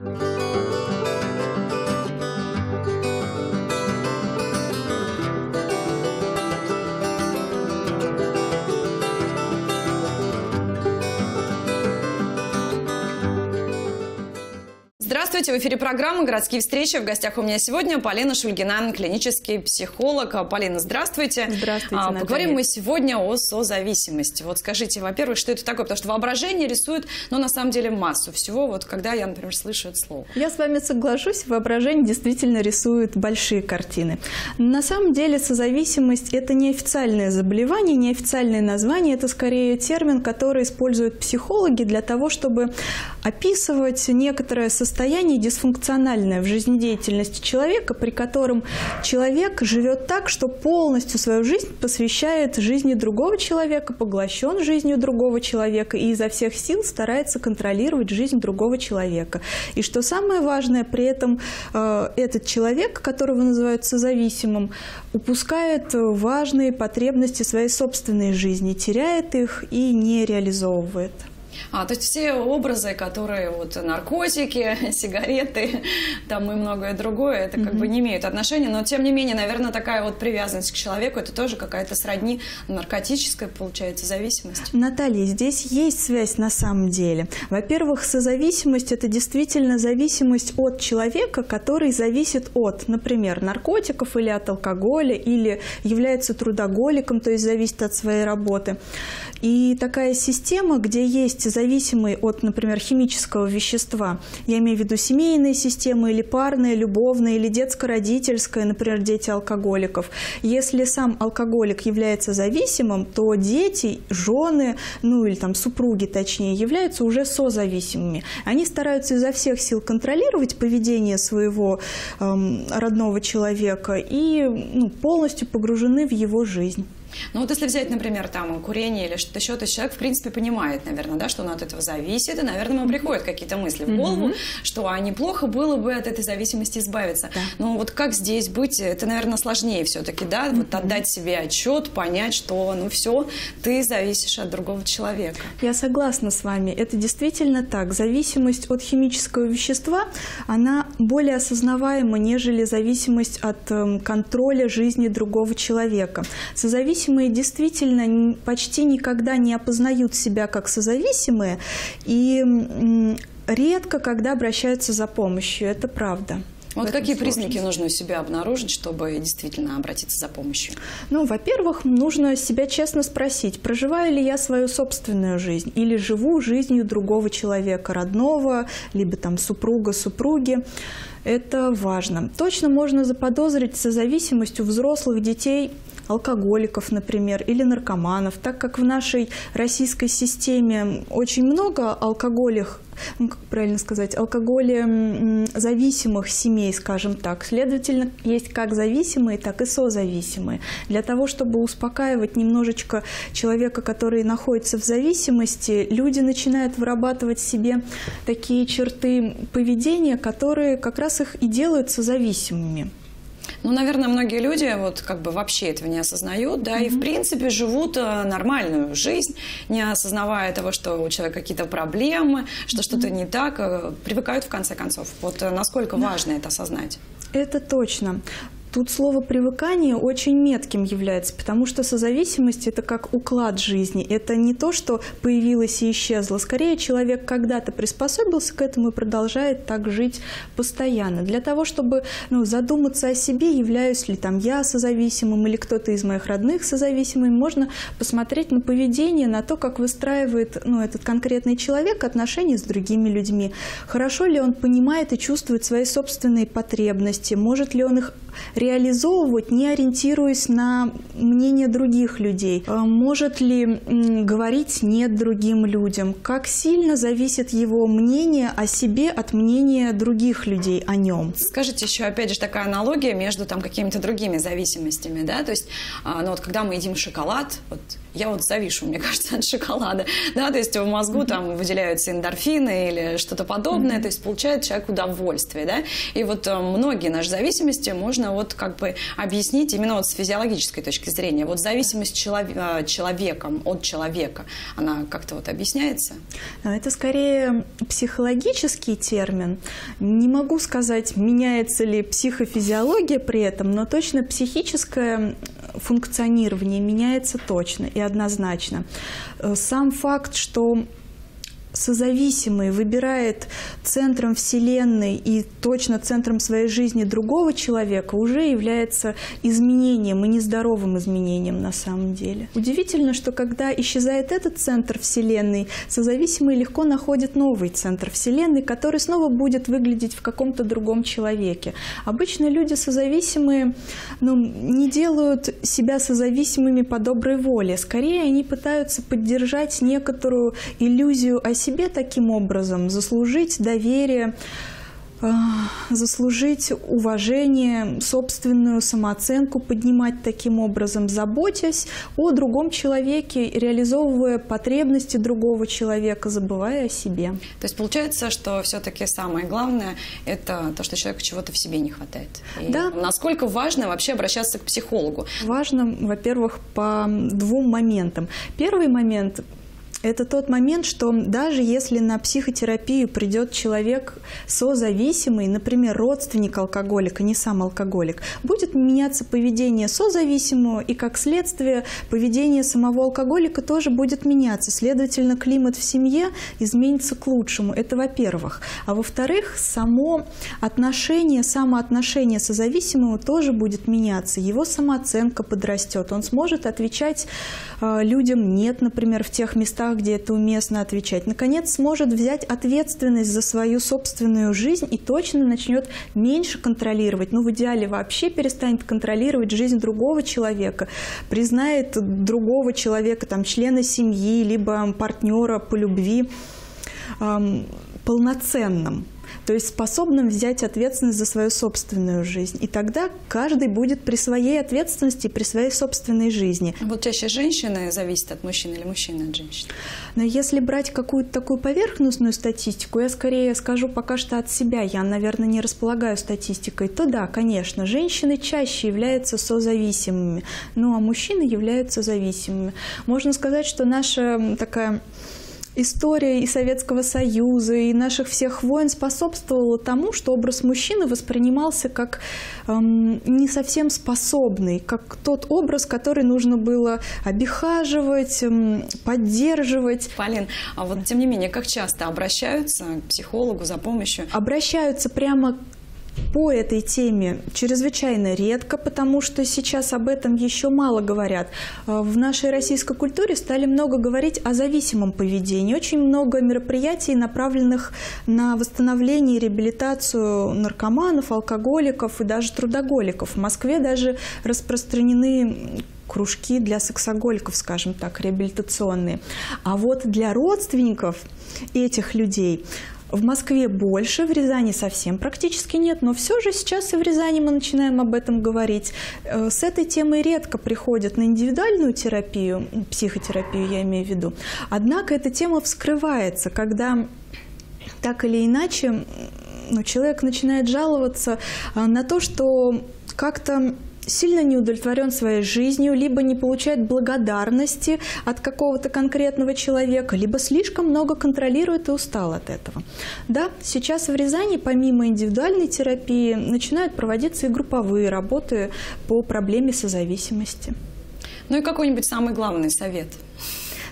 Mm-hmm. Здравствуйте, в эфире программы «Городские встречи». В гостях у меня сегодня Полина Шульгина, клинический психолог. Полина, здравствуйте. Здравствуйте, а, Наталья. Поговорим мы сегодня о созависимости. Вот скажите, во-первых, что это такое? Потому что воображение рисует, ну, на самом деле, массу всего, вот когда я, например, слышу это слово. Я с вами соглашусь, воображение действительно рисует большие картины. На самом деле созависимость – это неофициальное заболевание, неофициальное название, это скорее термин, который используют психологи для того, чтобы описывать некоторое состояние дисфункциональное в жизнедеятельности человека, при котором человек живет так, что полностью свою жизнь посвящает жизни другого человека, поглощен жизнью другого человека и изо всех сил старается контролировать жизнь другого человека. И что самое важное, при этом э, этот человек, которого называют созависимым, упускает важные потребности своей собственной жизни, теряет их и не реализовывает. А, то есть все образы, которые вот наркотики, сигареты, там и многое другое, это как mm-hmm. бы не имеют отношения, но тем не менее, наверное, такая вот привязанность к человеку, это тоже какая-то сродни наркотическая, получается, зависимость. Наталья, здесь есть связь на самом деле. Во-первых, созависимость – это действительно зависимость от человека, который зависит от, например, наркотиков или от алкоголя, или является трудоголиком, то есть зависит от своей работы. И такая система, где есть зависимые от, например, химического вещества, я имею в виду семейные системы или парные, любовные, или детско-родительская, например, дети алкоголиков. Если сам алкоголик является зависимым, то дети, жены, ну или там супруги точнее, являются уже созависимыми. Они стараются изо всех сил контролировать поведение своего эм, родного человека и ну, полностью погружены в его жизнь. Ну вот если взять, например, там курение или что-то еще, то человек, в принципе, понимает, наверное, да, что он от этого зависит, и, наверное, ему приходят какие-то мысли в голову, mm-hmm. что а неплохо было бы от этой зависимости избавиться. Да. Но вот как здесь быть, это, наверное, сложнее все-таки, да, mm-hmm. вот отдать себе отчет, понять, что, ну все, ты зависишь от другого человека. Я согласна с вами, это действительно так. Зависимость от химического вещества, она более осознаваема, нежели зависимость от э, контроля жизни другого человека. Созависимость Зависимые действительно почти никогда не опознают себя как созависимые и редко когда обращаются за помощью. Это правда. Вот какие признаки нужно у себя обнаружить, чтобы действительно обратиться за помощью? Ну, во-первых, нужно себя честно спросить, проживаю ли я свою собственную жизнь или живу жизнью другого человека, родного, либо там супруга, супруги. Это важно. Точно можно заподозрить созависимость у взрослых детей алкоголиков, например, или наркоманов, так как в нашей российской системе очень много алкоголих, ну, как правильно сказать, алкоголезависимых семей, скажем так. Следовательно, есть как зависимые, так и созависимые. Для того, чтобы успокаивать немножечко человека, который находится в зависимости, люди начинают вырабатывать себе такие черты поведения, которые как раз их и делают созависимыми. Ну, наверное, многие люди вот как бы вообще этого не осознают, да, mm-hmm. и в принципе живут э, нормальную жизнь, не осознавая того, что у человека какие-то проблемы, что mm-hmm. что-то не так, э, привыкают в конце концов. Вот э, насколько да. важно это осознать? Это точно. Тут слово «привыкание» очень метким является, потому что созависимость – это как уклад жизни. Это не то, что появилось и исчезло. Скорее, человек когда-то приспособился к этому и продолжает так жить постоянно. Для того, чтобы ну, задуматься о себе, являюсь ли там я созависимым или кто-то из моих родных созависимым, можно посмотреть на поведение, на то, как выстраивает ну, этот конкретный человек отношения с другими людьми. Хорошо ли он понимает и чувствует свои собственные потребности, может ли он их реализовывать, не ориентируясь на мнение других людей? А может ли говорить «нет» другим людям? Как сильно зависит его мнение о себе от мнения других людей о нем? Скажите еще, опять же, такая аналогия между там какими-то другими зависимостями, да? То есть, а, ну вот когда мы едим шоколад, вот я вот завишу, мне кажется, от шоколада, да, то есть в мозгу там выделяются эндорфины или что-то подобное, то есть получает человек удовольствие, да, и вот э, многие наши зависимости можно вот как бы объяснить именно вот с физиологической точки зрения, вот зависимость челов... Э, человеком от человека, она как-то вот объясняется? А, это скорее психологический термин. Не могу сказать, меняется ли психофизиология при этом, но точно психическое функционирование меняется точно и однозначно. Э, сам факт, что созависимый выбирает центром Вселенной и точно центром своей жизни другого человека, уже является изменением и нездоровым изменением на самом деле. Удивительно, что когда исчезает этот центр Вселенной, созависимый легко находит новый центр Вселенной, который снова будет выглядеть в каком-то другом человеке. Обычно люди созависимые ну, не делают себя созависимыми по доброй воле. Скорее, они пытаются поддержать некоторую иллюзию о себе таким образом, заслужить доверие, э, заслужить уважение, собственную самооценку поднимать таким образом, заботясь о другом человеке, реализовывая потребности другого человека, забывая о себе. То есть получается, что все-таки самое главное – это то, что человеку чего-то в себе не хватает. И да. Насколько важно вообще обращаться к психологу? Важно, во-первых, по двум моментам. Первый момент это тот момент, что даже если на психотерапию придет человек созависимый, например, родственник алкоголика, не сам алкоголик, будет меняться поведение созависимого, и как следствие поведение самого алкоголика тоже будет меняться. Следовательно, климат в семье изменится к лучшему. Это во-первых. А во-вторых, само отношение, самоотношение созависимого тоже будет меняться. Его самооценка подрастет. Он сможет отвечать э, людям «нет», например, в тех местах, местах, где это уместно отвечать. Наконец, сможет взять ответственность за свою собственную жизнь и точно начнет меньше контролировать. Ну, в идеале вообще перестанет контролировать жизнь другого человека, признает другого человека, там, члена семьи, либо партнера по любви эм, полноценным то есть способным взять ответственность за свою собственную жизнь. И тогда каждый будет при своей ответственности, при своей собственной жизни. Вот чаще женщины зависят от мужчин или мужчины от женщин? Но если брать какую-то такую поверхностную статистику, я скорее скажу пока что от себя, я, наверное, не располагаю статистикой, то да, конечно, женщины чаще являются созависимыми, ну а мужчины являются зависимыми. Можно сказать, что наша такая история и Советского Союза, и наших всех войн способствовала тому, что образ мужчины воспринимался как эм, не совсем способный, как тот образ, который нужно было обихаживать, эм, поддерживать. Полин, а вот тем не менее, как часто обращаются к психологу за помощью? Обращаются прямо по этой теме чрезвычайно редко, потому что сейчас об этом еще мало говорят. Э, в нашей российской культуре стали много говорить о зависимом поведении. Очень много мероприятий, направленных на восстановление и реабилитацию наркоманов, алкоголиков и даже трудоголиков. В Москве даже распространены кружки для сексоголиков, скажем так, реабилитационные. А вот для родственников этих людей в Москве больше, в Рязани совсем практически нет, но все же сейчас и в Рязани мы начинаем об этом говорить. Э, с этой темой редко приходят на индивидуальную терапию, психотерапию я имею в виду. Однако эта тема вскрывается, когда так или иначе ну, человек начинает жаловаться э, на то, что как-то сильно не удовлетворен своей жизнью, либо не получает благодарности от какого-то конкретного человека, либо слишком много контролирует и устал от этого. Да, сейчас в Рязани помимо индивидуальной терапии начинают проводиться и групповые работы по проблеме созависимости. Ну и какой-нибудь самый главный совет –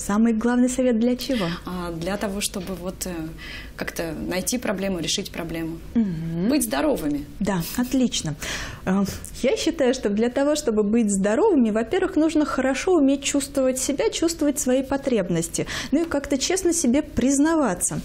Самый главный совет для чего? А, для того, чтобы вот э, как-то найти проблему, решить проблему. Угу. Быть здоровыми. Да, отлично. Э, я считаю, что для того, чтобы быть здоровыми, во-первых, нужно хорошо уметь чувствовать себя, чувствовать свои потребности. Ну и как-то честно себе признаваться.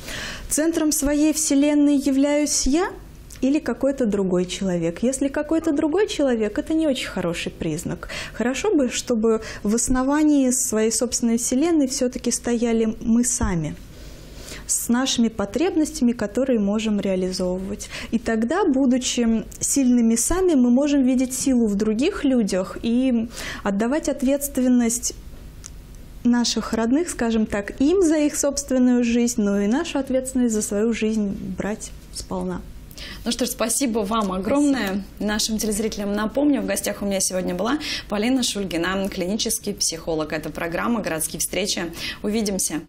Центром своей вселенной являюсь я – или какой-то другой человек. Если какой-то другой человек, это не очень хороший признак. Хорошо бы, чтобы в основании своей собственной вселенной все-таки стояли мы сами с нашими потребностями, которые можем реализовывать. И тогда, будучи сильными сами, мы можем видеть силу в других людях и отдавать ответственность наших родных, скажем так, им за их собственную жизнь, но и нашу ответственность за свою жизнь брать сполна. Ну что ж, спасибо вам огромное. Спасибо. Нашим телезрителям напомню, в гостях у меня сегодня была Полина Шульгина, клинический психолог. Это программа «Городские встречи». Увидимся.